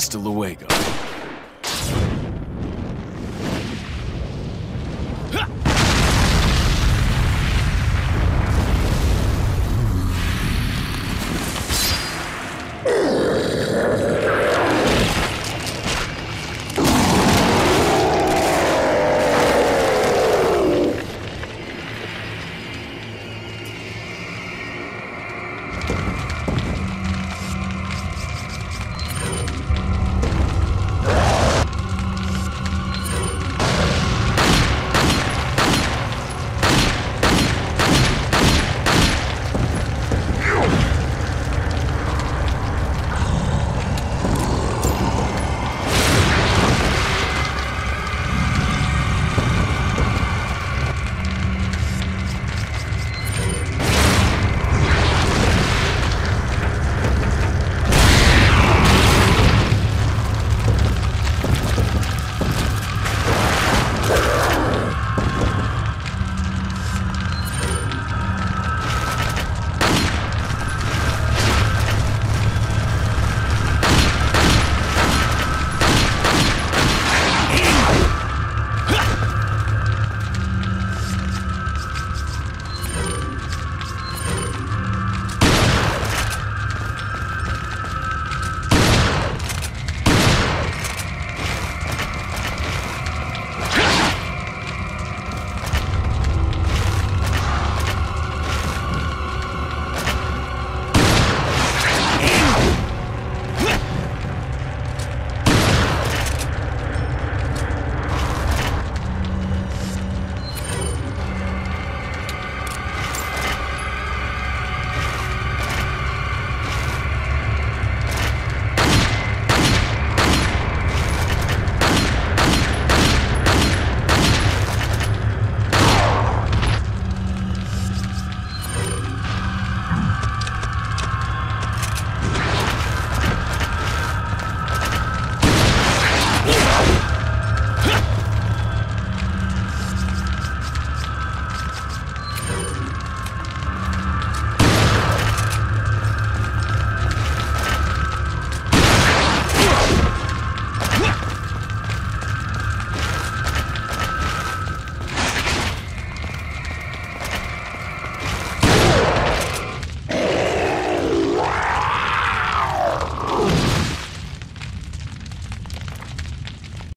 Hasta luego.